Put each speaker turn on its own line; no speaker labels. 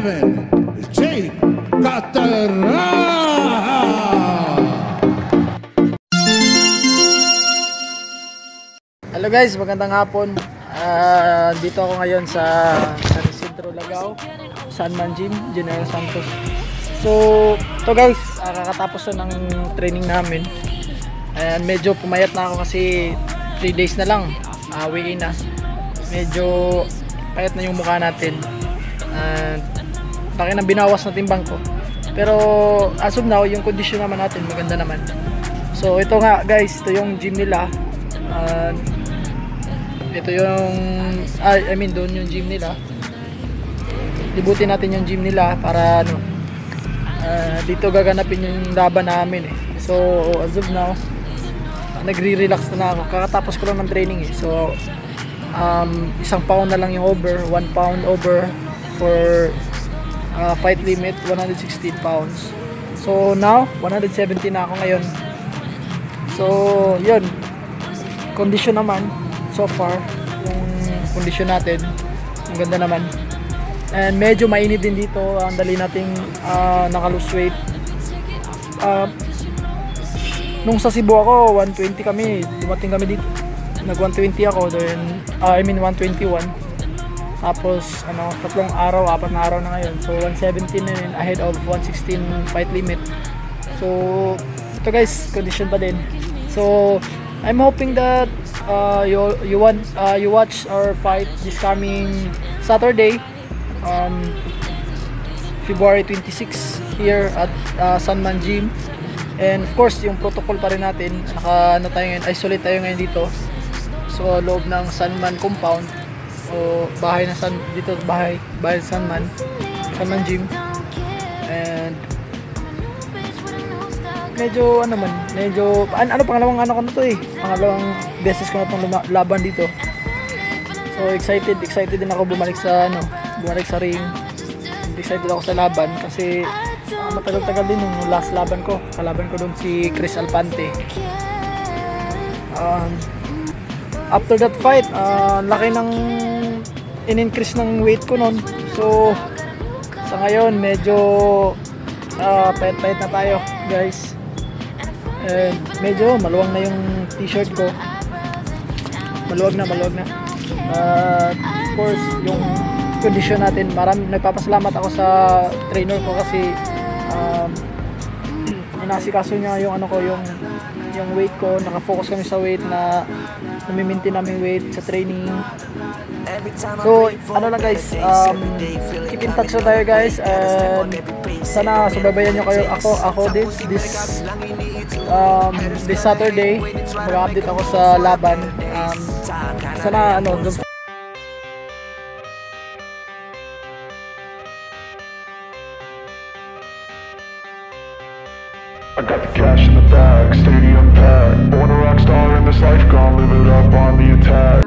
Kevin J. Cataraha.
Hello guys, magandang hapon. Ah, dito ako ngayon sa San Isidro Lagao, San Man Gym, General Santos. So, to guys, ah, kakatapos na ng training namin. Ayan, medyo pumayat na ako kasi 3 days na lang. Uh, na. Medyo payat na yung mukha natin. And laki ng binawas na timbang ko. Pero as of now, yung condition naman natin maganda naman. So ito nga guys, ito yung gym nila. And ito yung I, I mean doon yung gym nila. Libutin natin yung gym nila para ano uh, dito gaganapin yung laban namin eh. So as of now, nagre-relax na ako. Kakatapos ko lang ng training eh. So um, isang pound na lang yung over, one pound over for uh, fight limit 116 pounds. So now, 170 na ako ngayon. So, yun. Condition naman so far yung condition natin. Ang ganda naman. And medyo mainit din dito. Ang dali nating uh, naka-lose weight. Uh, nung sa Cebu ako, 120 kami. Dumating kami dito. Nag 120 ako. Then, uh, I mean 121. Tapos, ano, tatlong araw, apat na araw na ngayon. So, 117 na yun ahead of 116 fight limit. So, ito guys, condition pa din. So, I'm hoping that uh, you you want uh, you watch our fight this coming Saturday, um, February 26 here at uh, Sunman Gym. And of course, yung protocol pa rin natin, naka ano tayo ngayon, isolate tayo ngayon dito. So, loob ng Sunman compound o bahay na San dito bahay bahay sa Sunman Sunman Gym. And medyo ano man medyo an, ano pangalawang ano ko na to eh. Pangalawang beses ko na tong laban dito. So excited excited din ako bumalik sa ano bumalik sa ring. Excited ako sa laban kasi uh, matagal-tagal din yung last laban ko. Kalaban ko doon si Chris Alpante. Um, after that fight uh, laki ng in-increase ng weight ko noon. So, sa ngayon, medyo uh, payat-payat na tayo, guys. And medyo maluwang na yung t-shirt ko. Maluwag na, maluwag na. Uh, of course, yung condition natin, marami, nagpapasalamat ako sa trainer ko kasi um, inasikaso niya yung ano ko, yung yung weight ko, nakafocus kami sa weight na nami-maintain namin weight sa training. So, ano lang guys, um, keep in touch na tayo guys and sana subaybayan nyo kayo. Ako, ako this, this, um, this Saturday mag-update ako sa laban. Um, sana ano, dun
I got the cash in the bag, stadium packed. Born a rock star in this life, gonna live it up on the attack